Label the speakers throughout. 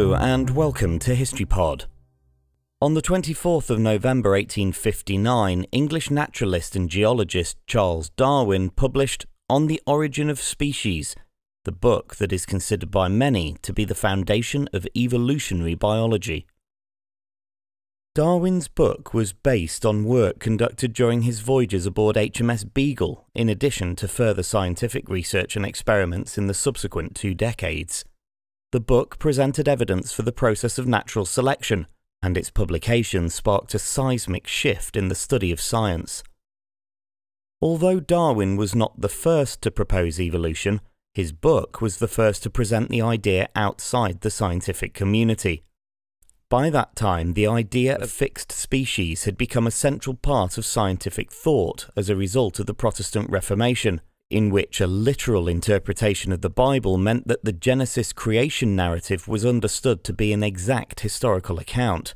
Speaker 1: And welcome to HistoryPod. On the 24th of November 1859, English naturalist and geologist Charles Darwin published On the Origin of Species, the book that is considered by many to be the foundation of evolutionary biology. Darwin's book was based on work conducted during his voyages aboard HMS Beagle, in addition to further scientific research and experiments in the subsequent two decades. The book presented evidence for the process of natural selection, and its publication sparked a seismic shift in the study of science. Although Darwin was not the first to propose evolution, his book was the first to present the idea outside the scientific community. By that time, the idea of fixed species had become a central part of scientific thought as a result of the Protestant Reformation, in which a literal interpretation of the Bible meant that the Genesis creation narrative was understood to be an exact historical account.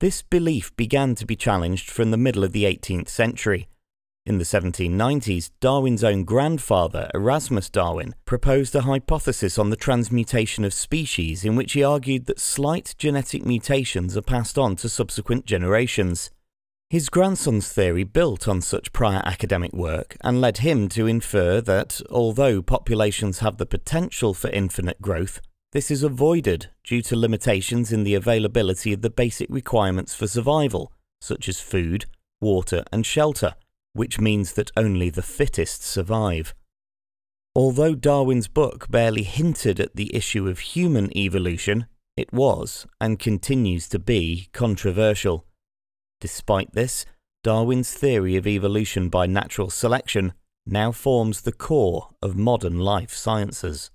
Speaker 1: This belief began to be challenged from the middle of the 18th century, in the 1790s, Darwin's own grandfather, Erasmus Darwin, proposed a hypothesis on the transmutation of species in which he argued that slight genetic mutations are passed on to subsequent generations. His grandson's theory built on such prior academic work and led him to infer that, although populations have the potential for infinite growth, this is avoided due to limitations in the availability of the basic requirements for survival, such as food, water, and shelter which means that only the fittest survive. Although Darwin's book barely hinted at the issue of human evolution, it was, and continues to be, controversial. Despite this, Darwin's theory of evolution by natural selection now forms the core of modern life sciences.